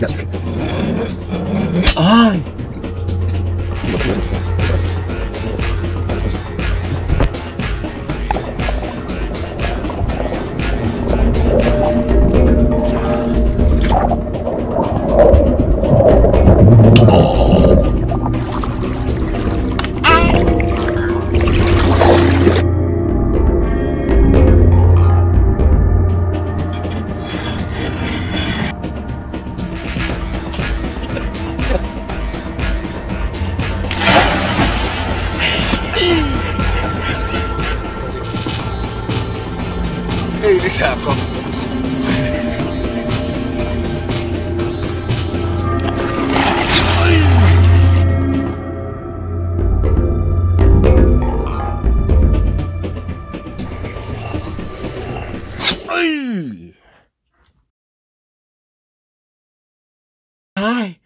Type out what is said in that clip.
Gracias. ¡Ay! Nainis ako. Ay! Ay!